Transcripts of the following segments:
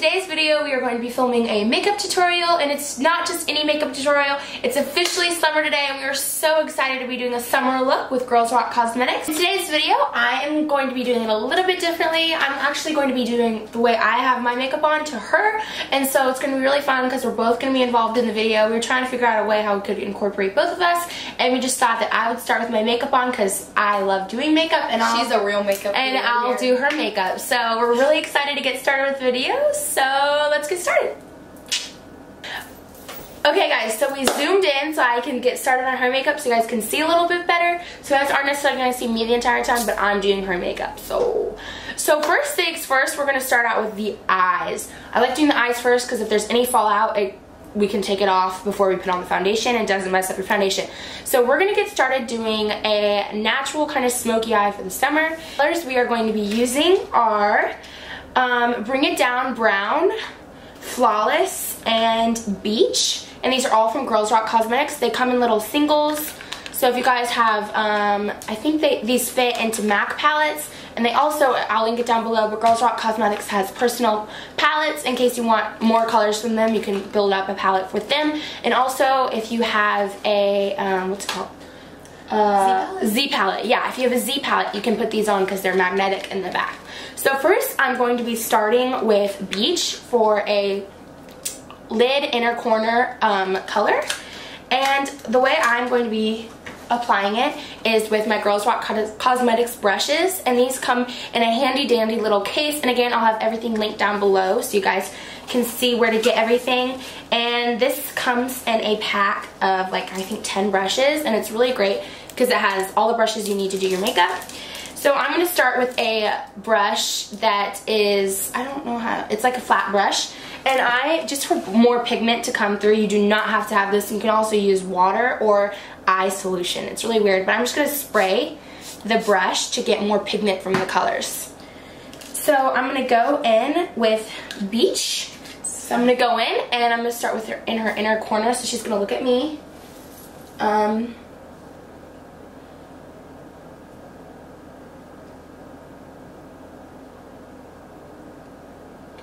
today's video we are going to be filming a makeup tutorial and it's not just any makeup tutorial, it's officially summer today and we are so excited to be doing a summer look with Girls Rock Cosmetics. In today's video I am going to be doing it a little bit differently. I'm actually going to be doing the way I have my makeup on to her and so it's going to be really fun because we're both going to be involved in the video. We were trying to figure out a way how we could incorporate both of us and we just thought that I would start with my makeup on because I love doing makeup and I'll, She's a real makeup and I'll do her makeup. So we're really excited to get started with the video so let's get started. Okay guys, so we zoomed in so I can get started on her makeup so you guys can see a little bit better. So you guys aren't necessarily going to see me the entire time, but I'm doing her makeup. So, so first things first, we're going to start out with the eyes. I like doing the eyes first because if there's any fallout, it, we can take it off before we put on the foundation and doesn't mess up your foundation. So we're going to get started doing a natural kind of smoky eye for the summer. Colors we are going to be using are um, Bring It On Brown, Flawless, and Beach. And these are all from Girls Rock Cosmetics. They come in little singles. So if you guys have, um, I think they these fit into MAC palettes. And they also, I'll link it down below, but Girls Rock Cosmetics has personal palettes. In case you want more colors from them, you can build up a palette with them. And also, if you have a, um, what's it called? Uh, Z palette. Yeah, if you have a Z palette, you can put these on because they're magnetic in the back. So first, I'm going to be starting with Beach for a lid inner corner um, color. And the way I'm going to be applying it is with my Girls Rock Cosmetics brushes. And these come in a handy dandy little case. And again, I'll have everything linked down below so you guys can see where to get everything. And this comes in a pack of like, I think 10 brushes. And it's really great because it has all the brushes you need to do your makeup. So I'm going to start with a brush that is, I don't know how, it's like a flat brush. And I, just for more pigment to come through, you do not have to have this. You can also use water or eye solution. It's really weird, but I'm just going to spray the brush to get more pigment from the colors. So I'm going to go in with Beach. So I'm going to go in and I'm going to start with her in her inner corner. So she's going to look at me. Um,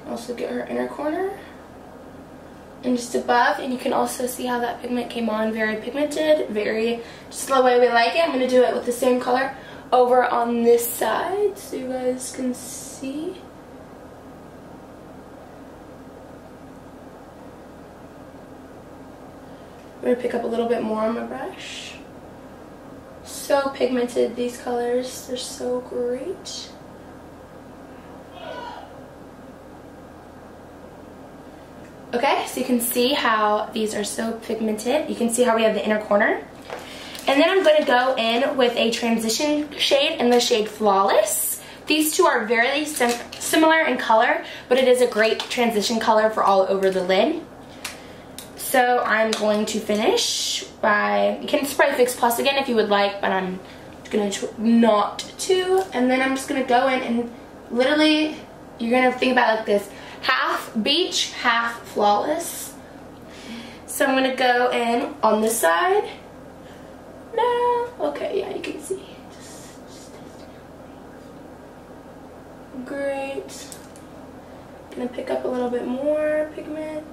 also get her inner corner. And just above and you can also see how that pigment came on. Very pigmented very just the way we like it. I'm going to do it with the same color over on this side so you guys can see. I'm going to pick up a little bit more on my brush. So pigmented these colors they're so great Okay, so you can see how these are so pigmented. You can see how we have the inner corner. And then I'm going to go in with a transition shade in the shade Flawless. These two are very sim similar in color, but it is a great transition color for all over the lid. So I'm going to finish by, you can spray Fix Plus again if you would like, but I'm going to not to. And then I'm just going to go in and literally, you're going to think about like this beach, half flawless. So I'm going to go in on this side. No. Okay, yeah, you can see. Great. Gonna pick up a little bit more pigment.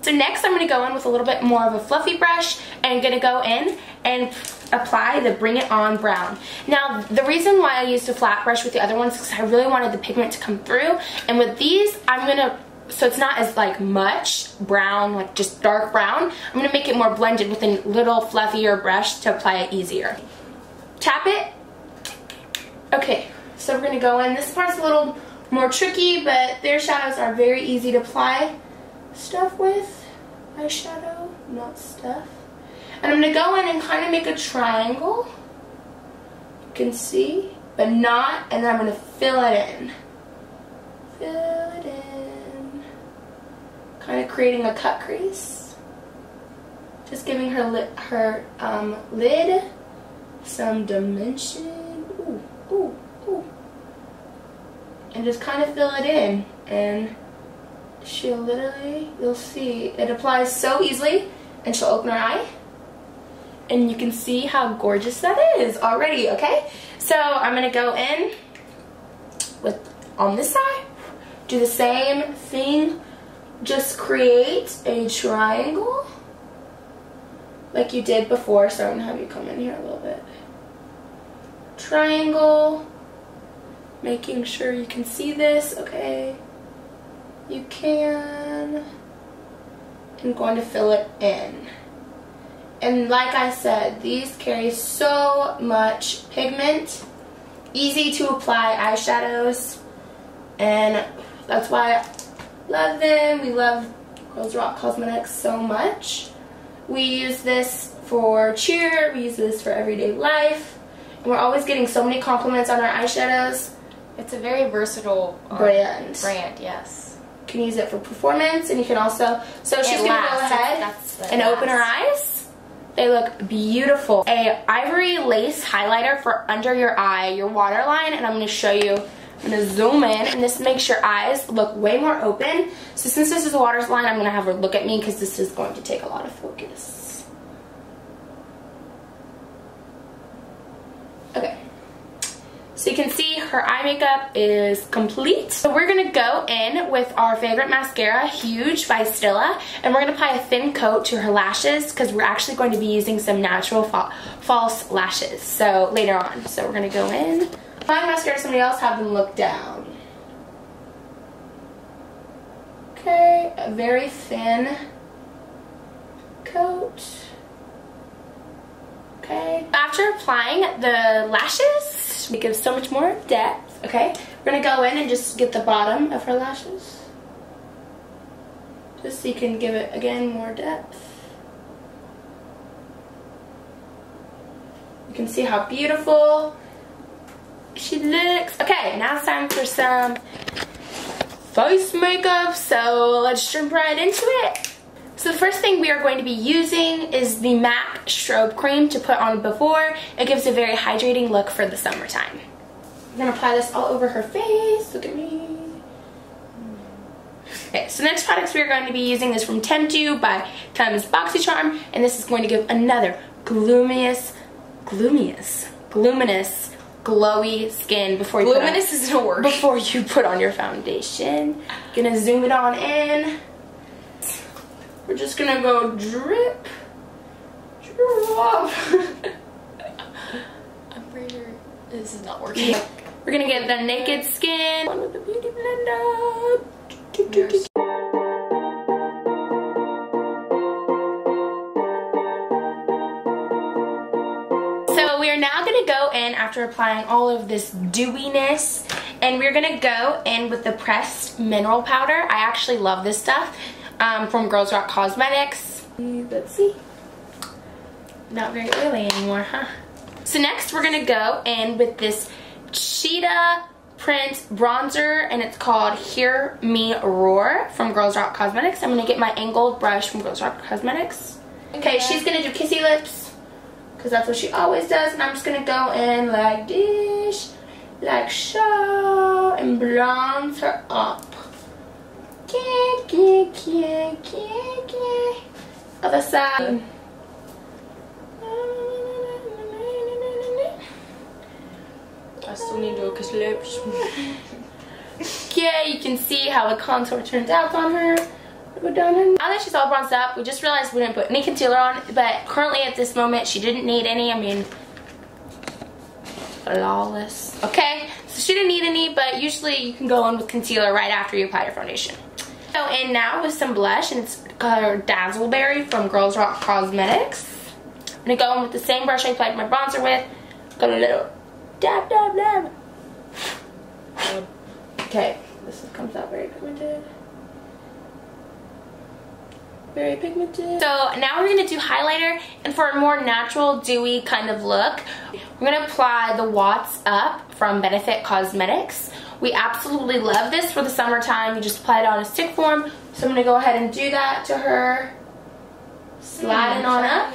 So next I'm to go in with a little bit more of a fluffy brush and to go in and apply the Bring It On Brown. Now the reason why I used a flat brush with the other ones is because I really wanted the pigment to come through and with these I'm going to so it's not as like much brown, like just dark brown. I'm to make it more blended with a little fluffier brush to apply it easier. Tap it. Okay, so we're going to go in. This part's a little more tricky, but their shadows are very easy to apply stuff with. Eyeshadow, not stuff. And I'm going to go in and kind of make a triangle. You can see, but not, and then I'm going to fill it in. Fill it in. Kind of creating a cut crease. Just giving her, li her um, lid some dimension. Ooh, ooh, ooh. And just kind of fill it in. And she'll literally, you'll see, it applies so easily. And she'll open her eye and you can see how gorgeous that is already, okay? So I'm gonna go in with, on this side, do the same thing. Just create a triangle like you did before. So I'm to have you come in here a little bit. Triangle. Making sure you can see this. Okay. You can. I'm going to fill it in. And like I said, these carry so much pigment. Easy to apply eyeshadows. And that's why I love them. We love Girls Rock Cosmetics so much. We use this for cheer. We use this for everyday life. And we're always getting so many compliments on our eyeshadows. It's a very versatile um, brand. Brand, yes. You can use it for performance and you can also, so she's going to go ahead and open her eyes. They look beautiful. A ivory lace highlighter for under your eye, your waterline, and I'm going to show you. I'm going to zoom in, and this makes your eyes look way more open. So since this is a waterline, I'm going to have her look at me because this is going to take a lot of focus. Okay. So you can see her eye makeup is complete. So we're to go in with our favorite mascara, Huge by Stila. And we're to apply a thin coat to her lashes because we're actually going to be using some natural fa false lashes. So later on. So we're to go in. Apply mascara somebody else, have them look down. Okay, a very thin coat. Okay. After applying the lashes, it gives so much more depth. Okay, we're gonna go in and just get the bottom of her lashes. Just so you can give it, again, more depth. You can see how beautiful she looks. Okay, now it's time for some face makeup, so let's jump right into it. So the first thing we are going to be using is the MAC Strobe Cream to put on before. It gives a very hydrating look for the summertime. I'm going to apply this all over her face. Look at me. Okay, so next products we are going to be using is from Temptu by Times BoxyCharm, and this is going to give another gloomiest, gloomiest, gluminous, glowy skin before you Gluminous put on, isn't a word. Before you put on your foundation. Gonna zoom it on in. We're just gonna go drip, drop. I'm pretty sure this is not working. We're gonna get the naked skin with the beauty blender. So we are now gonna go in after applying all of this dewiness and we're gonna go in with the pressed mineral powder. I actually love this stuff um, from Girls Rock Cosmetics. Let's see. Not very oily anymore, huh? So next we're gonna go in with this cheetah print bronzer and it's called Hear Me Roar from Girls Rock Cosmetics. I'm gonna get my angled brush from Girls Rock Cosmetics. Okay, she's gonna do kissy lips because that's what she always does and I'm just gonna go in like this, like so, and bronze her up. Other side. I still need to kiss lips. yeah, you can see how the contour turns out on her. Go down her. Now that she's all bronzed up, we just realized we didn't put any concealer on, but currently at this moment, she didn't need any. I mean, flawless. Okay, so she didn't need any, but usually you can go in with concealer right after you apply your foundation. So in now with some blush, and it's called Dazzleberry from Girls Rock Cosmetics. I'm gonna go in with the same brush I applied my bronzer with. Got a little dab, dab, dab. Okay, this comes out very pigmented. Very pigmented. So now we're to do highlighter and for a more natural dewy kind of look, we're to apply the Watt's Up from Benefit Cosmetics. We absolutely love this for the summertime. You just apply it on a stick form. So I'm going to go ahead and do that to her. Sliding on up.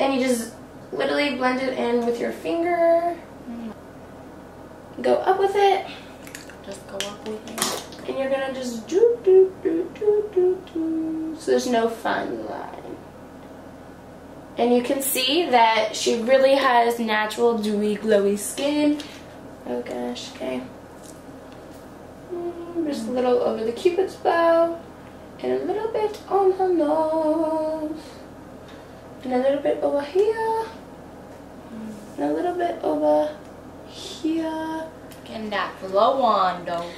And you just literally blend it in with your finger. Go up with it. Just go up with it. And you're going to just do, do, do, do, do, do. So there's no fun line. And you can see that she really has natural, dewy, glowy skin. Oh gosh, okay. Just a little over the cupid's bow. And a little bit on her nose. And a little bit over here. And a little bit over here. Getting that flow on though.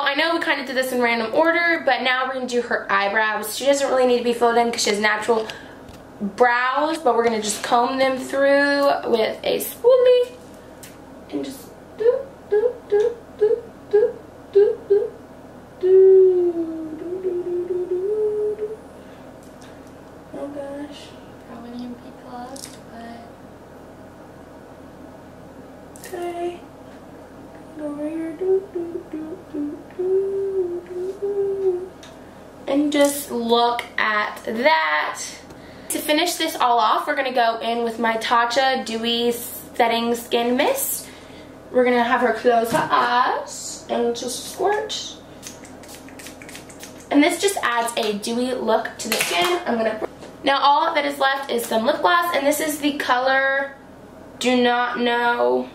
I know we kind of did this in random order, but now we're going to do her eyebrows. She doesn't really need to be filled in because she has natural brows, but we're going to just comb them through with a spoolie and just finish this all off, we're going to go in with my Tatcha Dewy Setting Skin Mist. We're going to have her close her eyes and just squirt. And this just adds a dewy look to the skin. I'm going to... Now all that is left is some lip gloss, and this is the color Do Not Know...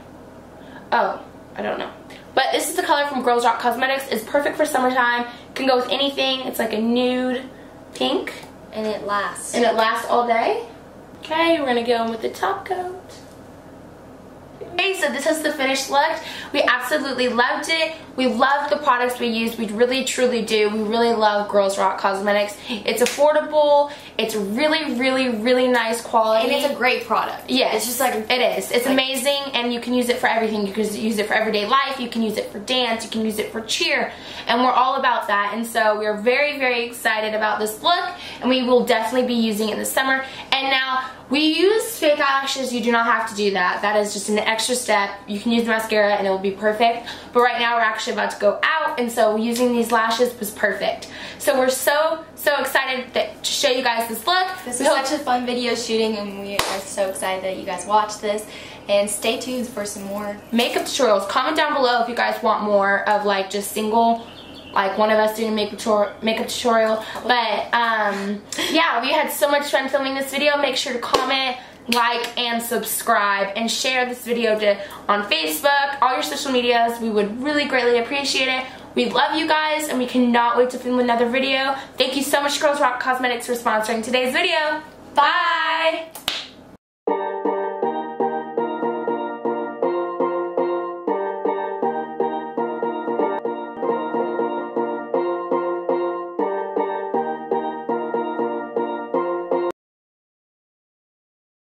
Oh, I don't know. But this is the color from Girls Rock Cosmetics. It's perfect for summertime. Can go with anything. It's like a nude pink. And it lasts. And it lasts all day. Okay, we're gonna go in with the top coat. Okay, so this is the finished look. We absolutely loved it. We love the products we use. We really, truly do. We really love Girls Rock Cosmetics. It's affordable. It's really, really, really nice quality. and it's a great product. Yes, It's just like it is. It's like- amazing, and you can use it for everything. You can use it for everyday life. You can use it for dance. You can use it for cheer, and we're all about that. And so we're very, very excited about this look, and we will definitely be using it in the summer. And now we use fake eyelashes. You do not have to do that. That is just an extra step. You can use mascara, and it will be perfect. But right now we're actually about to go out, and so using these lashes was perfect. So we're so, so excited that, to show you guys this look. This was such a fun video shooting and we are so excited that you guys watched this. And stay tuned for some more. makeup tutorials. Comment down below if you guys want more of like just single, like one of us doing a makeup, makeup tutorial. But um, yeah, we had so much fun filming this video. Make sure to comment, like, and subscribe, and share this video to on Facebook, all your social medias. We would really greatly appreciate it. We love you guys, and we cannot wait to film another video. Thank you so much, Girls Rock Cosmetics, for sponsoring today's video. Bye!